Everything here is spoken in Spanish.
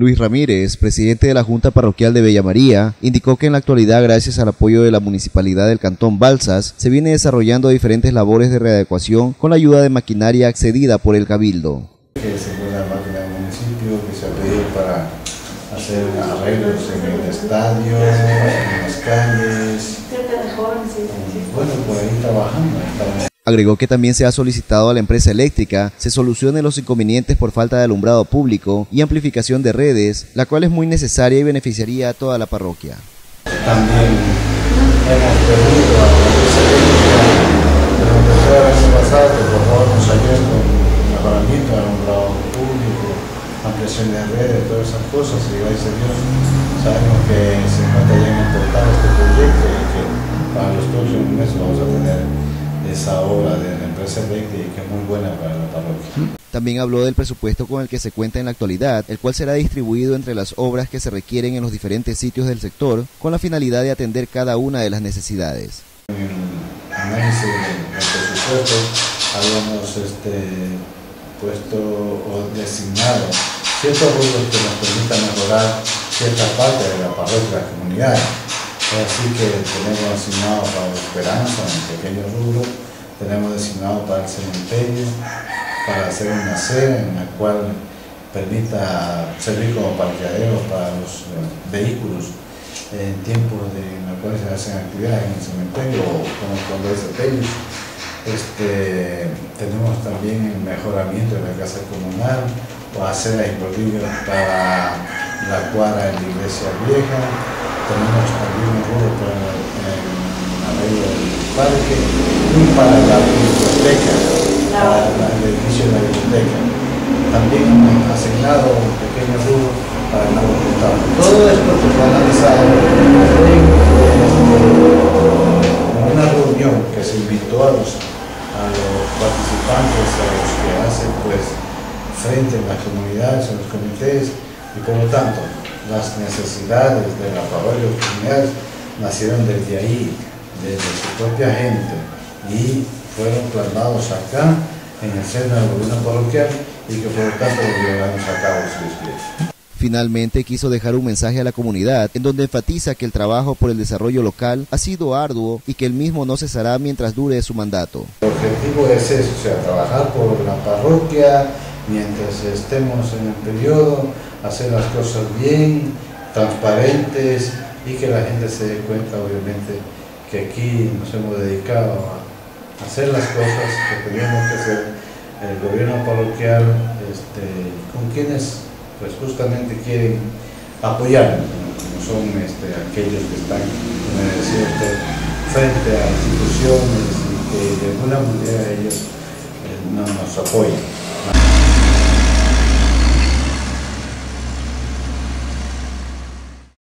Luis Ramírez, presidente de la Junta Parroquial de Bella María, indicó que en la actualidad, gracias al apoyo de la Municipalidad del Cantón Balsas, se viene desarrollando diferentes labores de readecuación con la ayuda de maquinaria accedida por el Cabildo. Que se pueda máquina del municipio, que se ha pedido para hacer arreglos en el estadio, en las calles. Bueno, por ahí trabajando. Estamos Agregó que también se ha solicitado a la empresa eléctrica se solucione los inconvenientes por falta de alumbrado público y amplificación de redes, la cual es muy necesaria y beneficiaría a toda la parroquia. También hemos pedido a la empresa eléctrica, el año pasado, que por favor nos ayuden con mejoramiento del alumbrado público, ampliación de redes, todas esas cosas, y gracias a Dios sabemos que se encuentra ya en el portal empresa eléctrica que es muy buena para la parroquia. También habló del presupuesto con el que se cuenta en la actualidad, el cual será distribuido entre las obras que se requieren en los diferentes sitios del sector, con la finalidad de atender cada una de las necesidades. En el del presupuesto habíamos este, puesto o designado ciertos rubros que nos permitan mejorar cierta parte de la parroquia de la comunidad. Así que tenemos asignado para esperanza, en pequeños rubros, tenemos designado para el cementerio, para hacer una sede en la cual permita servir como parqueadero para los eh, vehículos en tiempos de, en los cuales se hacen actividades en el cementerio o como cuando sepelios. Este, tenemos también el mejoramiento de la casa comunal o hacer imperdibles para la cuadra en la iglesia vieja, tenemos también un rubro para el arreglo del parque y para la biblioteca, para el edificio de la biblioteca. También hemos asignado un pequeño rubro para el agua potable. Todo esto se fue analizado en, una reunión que se invitó a los, a los participantes, a los que hacen pues frente en las comunidades, en los comités, y por lo tanto las necesidades de la parroquia de comunidades nacieron desde ahí, desde su propia gente y fueron plasmados acá en el seno del gobierno parroquial y que por lo tanto lo llevamos a cabo si Finalmente quiso dejar un mensaje a la comunidad en donde enfatiza que el trabajo por el desarrollo local ha sido arduo y que el mismo no cesará mientras dure su mandato. El objetivo es eso, o sea, trabajar por la parroquia mientras estemos en el periodo, hacer las cosas bien, transparentes y que la gente se dé cuenta obviamente que aquí nos hemos dedicado a hacer las cosas que tenemos que hacer el gobierno parroquial este, con quienes pues justamente quieren apoyarnos, como son este, aquellos que están, como decía usted, frente a instituciones y que de alguna manera ellos eh, no nos apoyan.